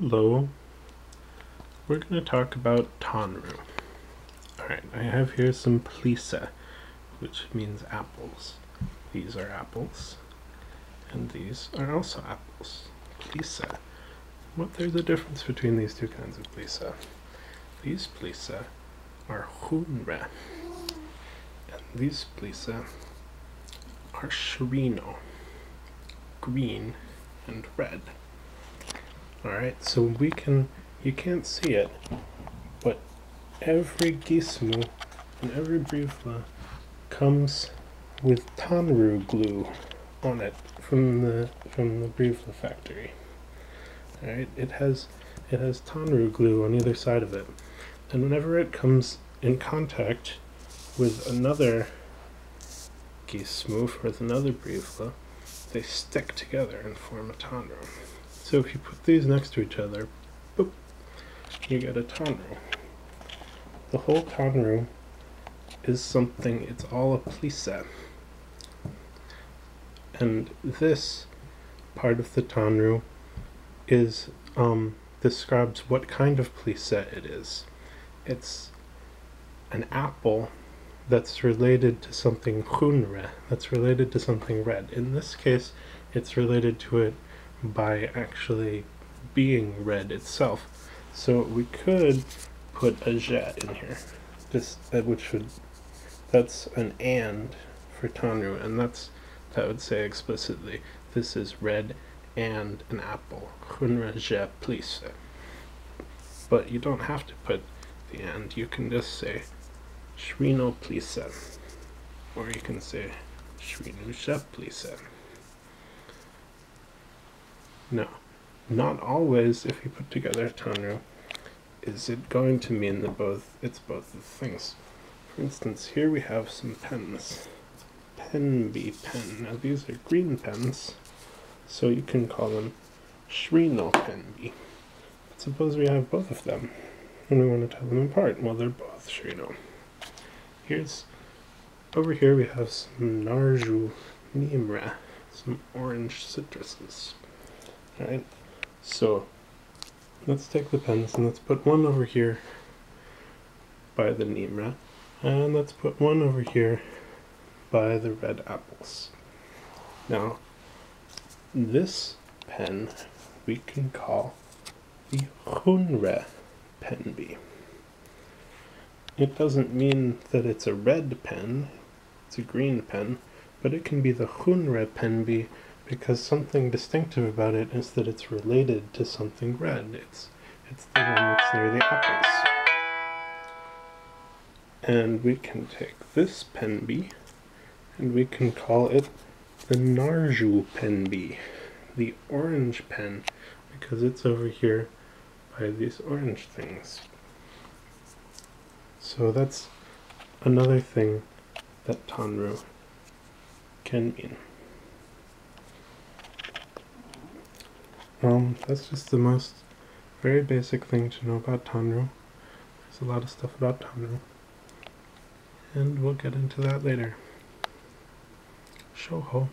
Hello. We're going to talk about Tanru. Alright, I have here some plisa, which means apples. These are apples, and these are also apples. Plisa. What there's a difference between these two kinds of plisa. These plisa are xunre, and these plisa are crino, green and red. Alright, so we can, you can't see it, but every gismu and every brivla comes with Tanru glue on it from the from the brivla factory. Alright, it has it has Tanru glue on either side of it. And whenever it comes in contact with another gismu, with another brivla, they stick together and form a Tanru. So if you put these next to each other, boop, you get a Tanru. The whole Tanru is something, it's all a plisa. And this part of the Tanru is um, describes what kind of plisa it is. It's an apple that's related to something xunre, that's related to something red. In this case, it's related to it by actually being red itself. So we could put a jet in here, this that which would that's an and for Tanru, and that's that would say explicitly this is red and an apple. Hunra je please. But you don't have to put the and. You can just say Crino please. Or you can say Shrinu je please. No, not always if you put together tanru is it going to mean that both it's both the things. For instance, here we have some pens. Pen B pen. Now these are green pens, so you can call them Crino pen B. But suppose we have both of them, and we want to tell them apart. Well, they're both Crino. Here's over here we have some Narju Nimra, some orange citruses. Alright, so let's take the pens and let's put one over here by the Nimra, and let's put one over here by the red apples. Now, this pen we can call the Xunre penbi. It doesn't mean that it's a red pen, it's a green pen, but it can be the Xunre penbi because something distinctive about it is that it's related to something red. It's it's the one that's near the apples. And we can take this penbi and we can call it the Narju penbi, the orange pen, because it's over here by these orange things. So that's another thing that Tanru can mean. Um, that's just the most very basic thing to know about Tanru. There's a lot of stuff about Tanru. And we'll get into that later. Shoho.